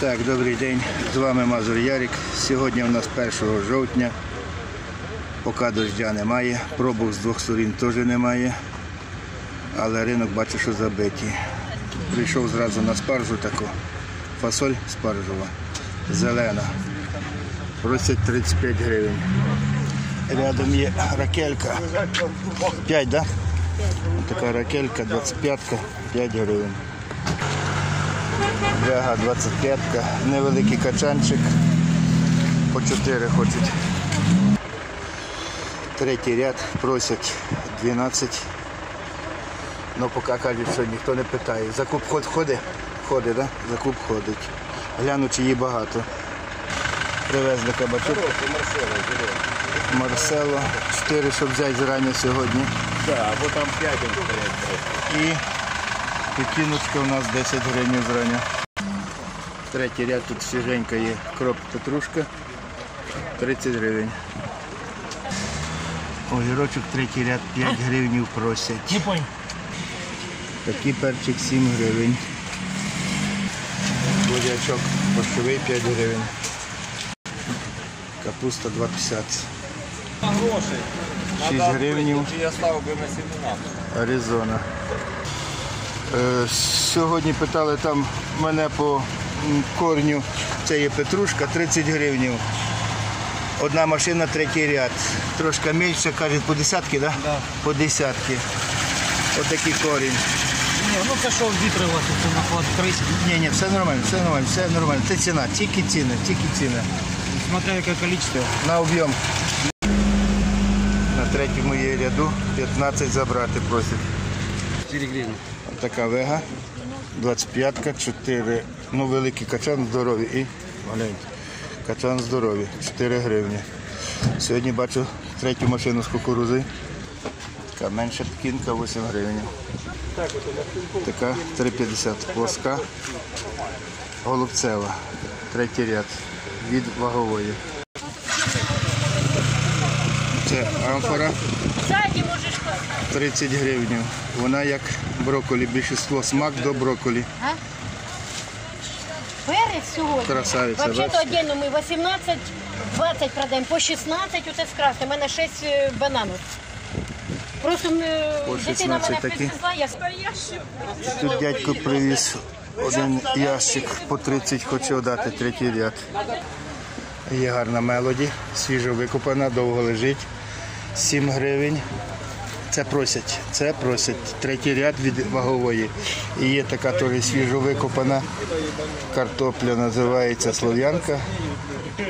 Так, добрий день. З вами Мазур Ярик. Сьогодні у нас 1 жовтня. Поки дождя немає. Пробок з двох сторін теж немає. Але ринок бачу, що забитий. Прийшов зразу на спаржу таку. Фасоль спаржова. Зелена. Просять 35 гривень. Рядом є ракелька. 5, так? Да? Така ракелька, 25, 5 гривень. Вега 25, невеликий качанчик. По 4 хочуть. Третій ряд просять 12. Ну поки кажуть, що ніхто не питає. Закуп ход ходить? Ходить, да? Закуп ходить. Гляну, чи її багато. Привезли кабачок. Марсело. 4, щоб взяти зрання сьогодні. Да, або там 5 стоять. І пекіночка у нас 10 гривень зрання. Третій ряд тут свіженька є кроп петрушка 30 гривень. Огірочок третій ряд 5 гривень просять. Такий перчик 7 гривень. Бурячок борщовий 5 гривень. Капуста 2,50. Гроші. 6 гривень. Я став би на семінар? Аризона. Е, Сьогодні питали там мене по корню. Це є петрушка, 30 гривень. Одна машина, третій ряд. Трошки менше, кажуть, по десятки, так? Да. По десятки. Отакий корінь. Ні, ну це що вітрилося, це наклад 30. Ні, ні, все нормально, все нормально, все нормально. Це ціна, тільки ціна, тільки ціна. Смотря яке количество. На об'єм. На третьому є ряду 15 забрати просять. 4 гривні. Така вега, 25-ка, 4, ну великий качан здоровий і маленький. Качан здоровий, 4 гривні. Сьогодні бачу третю машину з кукурузи. Така менша пекінка, 8 гривень. Така 3,50 плоска. Голубцева, третій ряд від вагової. Це амфора. Сзади можеш 30 гривень. Вона як брокколі, більшість смак до брокколі. а? Перець сьогодні. Красавиця, Взагалі-то бачите? отдельно ми 18, 20 продаємо, по 16 оце скрасти. У мене 6 е, бананів. Просто е, По дитина 16 мене я Тут дядько привіз один ящик по 30, хочу дати третій ряд. Є гарна мелоді, свіжо викопана, довго лежить. 7 гривень. Це просять, це просять. Третій ряд від вагової. І є така теж свіжо викопана картопля, називається Слов'янка.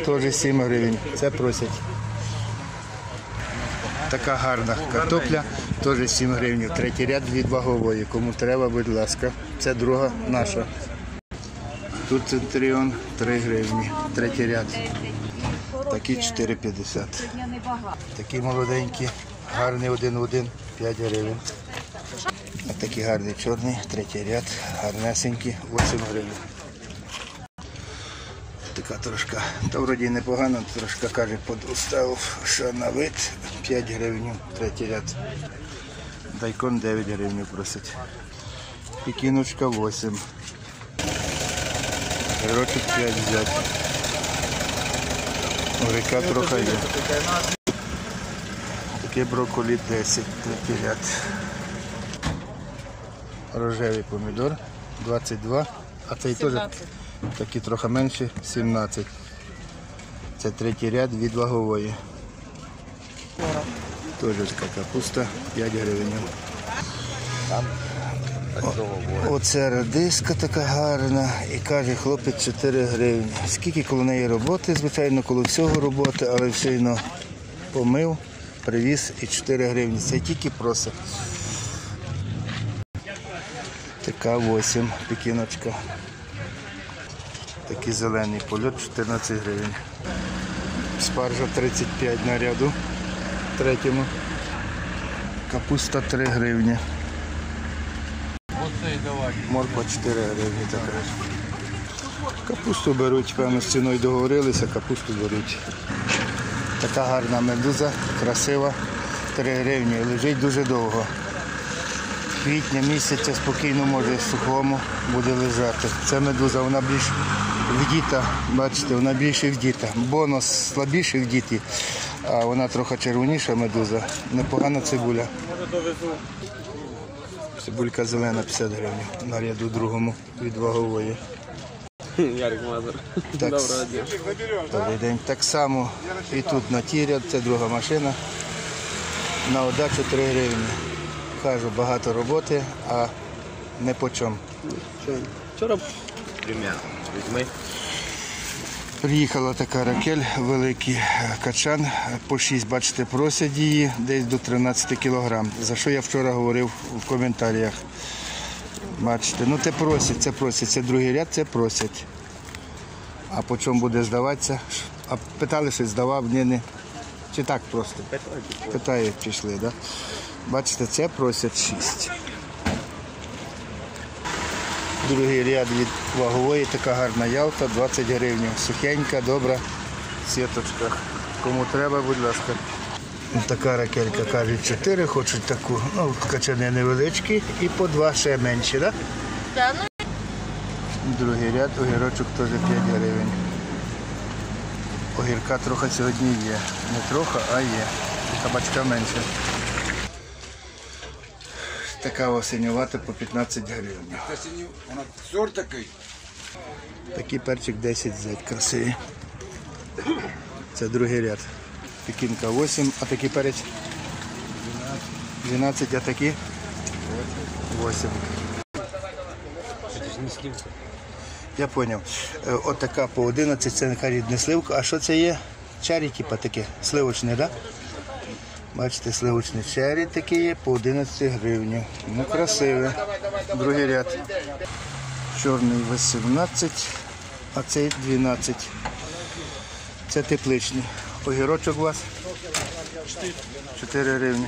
Теж 7 гривень. Це просять. Така гарна картопля, теж 7 гривень. Третій ряд від вагової. Кому треба, будь ласка. Це друга наша. Тут центріон 3 гривні. Третій ряд. Такі 4,50. Такі молоденькі, гарний один один, 5 гривень. А такі гарний чорний, третій ряд, гарнесенькі, 8 гривень. Така трошки, та вроді непогано, трошки каже, подуставив, що на вид 5 гривень, третій ряд. Дайкон 9 гривень просить. Пікіночка 8. Грочок 5 взяти. Река трохи є. Таке брокколі 10, третій ряд. Рожевий помідор 22, а цей теж такі трохи менші 17. Це третій ряд від вагової. Теж така капуста 5 гривень. Оце радиска така гарна і каже хлопець 4 гривні. Скільки коло неї роботи, звичайно, коло всього роботи, але все одно помив, привіз і 4 гривні. Це тільки просить. Така 8 пекіночка. Такий зелений польот 14 гривень. Спаржа 35 на ряду. Третьому. Капуста 3 гривні. Морква 4 гривні така. Капусту беруть, певно, з ціною договорилися, капусту беруть. Така гарна медуза, красива, 3 гривні, лежить дуже довго. Квітня місяця спокійно може сухому буде лежати. Це медуза, вона більш в діта, бачите, вона більше в діта. Бонус слабіший в а вона трохи червоніша медуза. Непогана цибуля. Цибулька зелена 50 гривень на ряду другому від вагової. Ярик Мазур. Так, Доброго дня. Добрий день. Так само і тут на тіряд, це друга машина. На удачу 3 гривні. Кажу, багато роботи, а не по чому. Вчора Пример. Візьми. Приїхала така ракель, великий качан, по 6, бачите, просять її десь до 13 кілограм. За що я вчора говорив в коментарях. Бачите, ну це просять, це просять, це другий ряд, це просять. А по чому буде здаватися? А питали, що здавав, ні, не. Чи так просто? Питають, пішли, так? Да? Бачите, це просять 6. Другий ряд від вагової, така гарна ялта, 20 гривень. Сухенька, добра, в сіточках. Кому треба, будь ласка. Така ракелька, кажуть, 4, хочуть таку. Ну, качани невеличкі і по два ще менші, так? Да? Другий ряд, огірочок теж 5 гривень. Огірка трохи сьогодні є. Не трохи, а є. Кабачка менше. Така осінювата по 15 гривень. Сорт такий. Такий перчик 10 зеть красивий. Це другий ряд. Пекінка 8, а такий перець 12, а такі 8. Я зрозумів. Отака по 11 це кажуть не сливка. А що це є? Чері, типа таке, сливочне, так? Да? Бачите, сливочне чері таке є по 11 гривень. Ну, красиве. Другий ряд. Чорний 18, а цей 12. Це тепличний. Огірочок у вас? 4 гривні.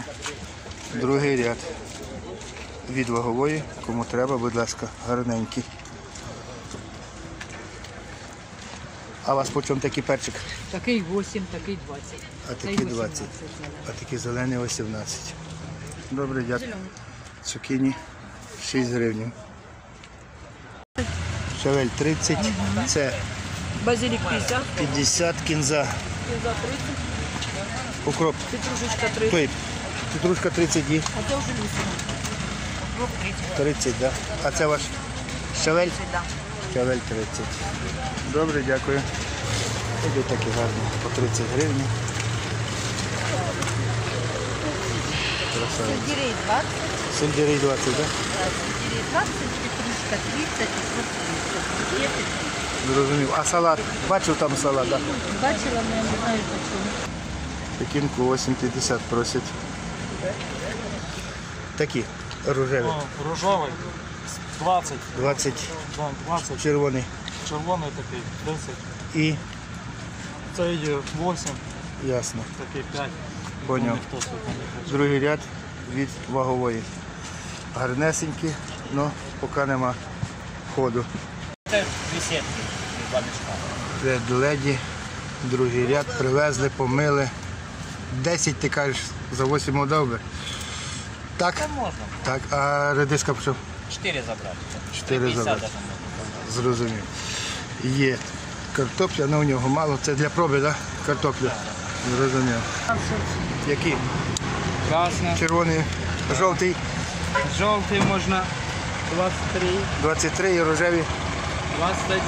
Другий ряд. Від вагової, кому треба, будь ласка, гарненький. А у вас по чому такий перчик? Такий 8, такий 20. А такий 20. А такий зелений 18. Добре, дякую. Цукіні 6 гривень. Шавель 30. Це Базилік 50, 50 кінза за 30. Укроп. Петрушечка 30. Той, петрушка 30 дій. А це вже 8. Укроп 30. 30, да. А це ваш щавель? Да. Щавель 30. Добре, дякую. Іду такі гарні. По 30 гривень. Красавець. Сельдерей 20. Сельдерей 20, да? Да, сельдерей 20, петрушка 30, укроп 30. 10. Зрозумів. А салат? Бачив там салат, так? Бачила, ну, але не знаю чому. Пекінку 8,50 просять. Такі рожеві. Рожовий 20, 20 20, червоний. червоний такий, 10. І Це йде 8, ясно. такий 5. Поняв. Ніхто. Другий ряд від вагової. Гарнесенькі, але поки нема ходу. Це дві сітки, два мішка. Ред леді, другий ряд, привезли, помили. 10 ти кажеш, за 8 удав би. Так? Це можна. Так, а редиска пішов? Чотири забрати. 4 50 забрати. Зрозумів. Є картопля, але у нього мало. Це для проби, так? Да? Картопля. Зрозумів. Які? Красна, Червоний, жовтий, жовтий можна 23, 23 і рожеві. 21.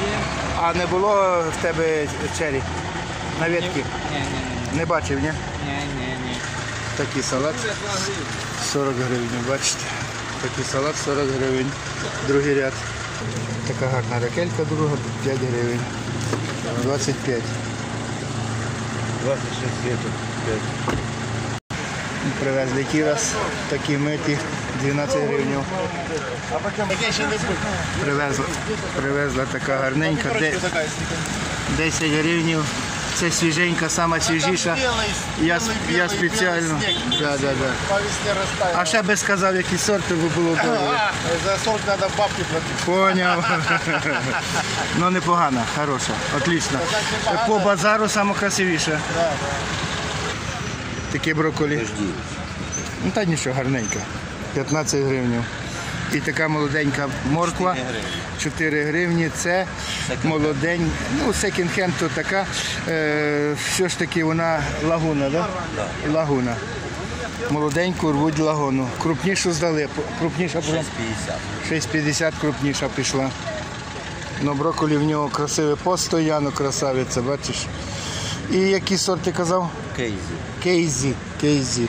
А не було в тебе чері? На ветки? Ні, ні, ні, Не бачив, ні? ні, ні, ні. Такий салат 40 гривень, бачите. Такий салат 40 гривень. Другий ряд. Така гарна ракелька друга 5 гривень. 25. 26 сіток. Привезли кірас, такі миті, 12 гривень. Привезла, привезла така гарненька, 10 гривень. Це свіженька, сама свіжіша. Я, я спеціально. Да, да, да. А ще би сказав, які сорти, бо було добре. За сорт треба бабки платити. Поняв. Ну непогана, хороша, отлично. По базару найкрасивіше. Таке брокколі. Ну та нічого, гарненька. 15 гривень. І така молоденька морква 4 гривні. Це молодень, ну секінд-хенд то така. Е, все ж таки вона лагуна, да? Лагуна. Молоденьку рвуть лагуну. Крупнішу здали. Крупніша 6,50. 6,50 крупніша пішла. Ну, брокколі в нього красиве постоянно красавиця, бачиш. І які сорти казав? Кейзі. Кейзі. Кейзі.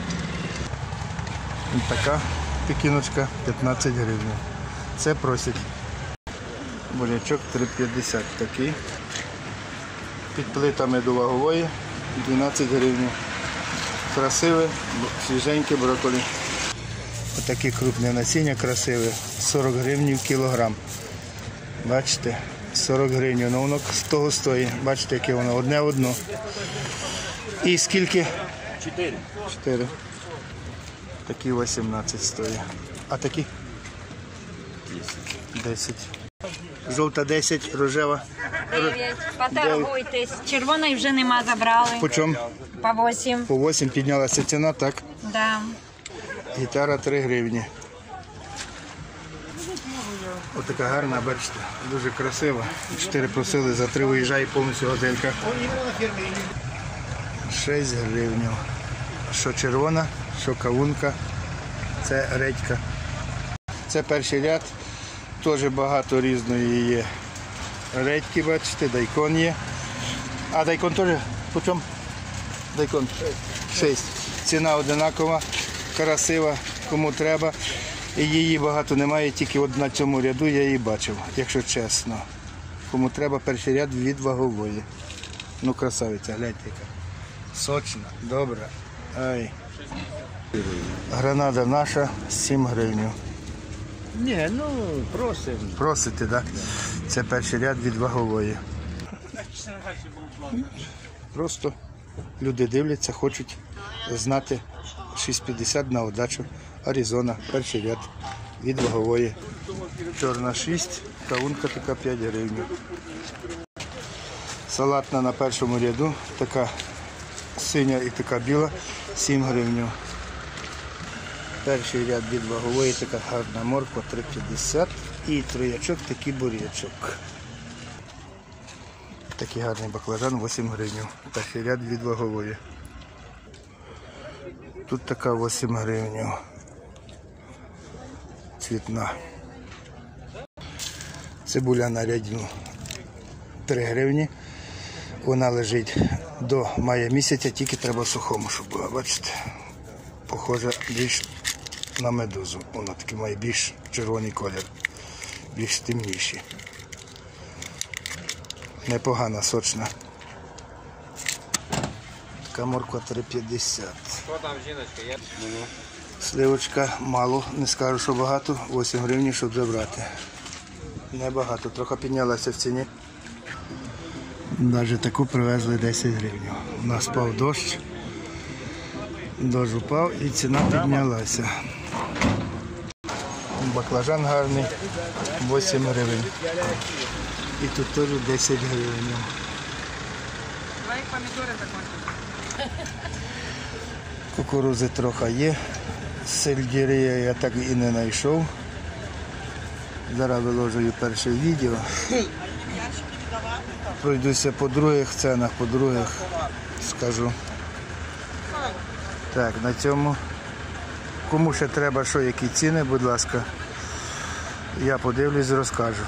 Ось така пекіночка 15 гривень. Це просять. Бурячок 3,50 такий. Під плитами до вагової 12 гривень. Красиве, свіженьке брокколі. Отаке крупне насіння красиве. 40 гривень кілограм. Бачите? 40 гривень. Ну, воно з того стоїть. Бачите, яке воно одне одно. І скільки? 4. 4. Такі 18 стоїть. А такі? 10. 10. Жовта 10, рожева. Поторгуйтесь. Червоної вже нема, забрали. По чому? По 8. По 8 піднялася ціна, так. Да. Гітара 3 гривні. Отака гарна, бачите, дуже красива. Чотири просили, за три виїжджає повністю годинка. 6 гривень. Що червона, що кавунка, це редька. Це перший ряд. Теж багато різної є. Редьки, бачите, дайкон є. А дайкон теж по чому? Дайкон 6. Ціна одинакова, красива, кому треба. І її багато немає, тільки от на цьому ряду я її бачив, якщо чесно. Кому треба перший ряд від вагової. Ну, красавиця, гляньте яка. Сочна, добра. Ай. Гранада наша 7 гривень. Ні, ну просимо. Просите, так? Це перший ряд від вагової. Просто люди дивляться, хочуть знати 6,50 на удачу. Аризона, перший ряд від вагової. Чорна 6, кавунка така 5 гривень. Салатна на першому ряду, така синя і така біла, 7 гривень. Перший ряд від вагової, така гарна морква 3,50 і троячок, такий бурячок. Такий гарний баклажан 8 гривень. Перший ряд від вагової. Тут така 8 гривень. Цвітна. Цибуля на рядну 3 гривні. Вона лежить до мая місяця, тільки треба сухому, щоб була. Бачите? Похоже більш на медузу. Вона таки має більш червоний колір, більш темніші. Непогана, сочна. Така морква 3,50. Що там, жіночка? Я... Сливочка мало, не скажу, що багато, 8 гривень, щоб забрати. Небагато, трохи піднялася в ціні. Навіть таку привезли 10 гривень. У нас впав дощ. Дощ упав і ціна піднялася. Баклажан гарний, 8 гривень. І тут теж 10 гривень. Кукурузи трохи є. Сельдерея я так і не знайшов. Зараз виложую перше відео. Пройдуся по других ценах, по других скажу. Так, на цьому. Кому ще треба, що які ціни, будь ласка, я подивлюсь, розкажу.